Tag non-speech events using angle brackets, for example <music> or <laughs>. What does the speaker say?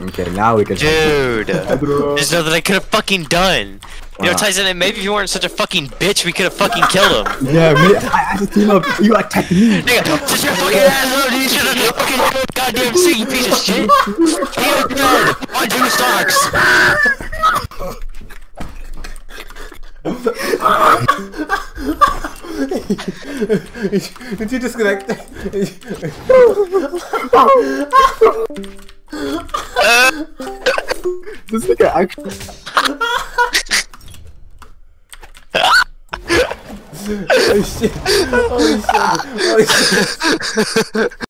Okay, now we can. Dude, <laughs> there's nothing I could have fucking done. You know, Wow. Tyson, and maybe if you weren't such a fucking bitch, we could have fucking killed him. <laughs> Yeah, me, I had to team up. You attacked me. Nigga, shut your fucking ass up. You should have fucking killed goddamn C, you piece of shit. You're dead. On two stocks. Did you disconnect? <laughs> This nigga actually. <laughs> oh shit! Oh shit! Oh shit!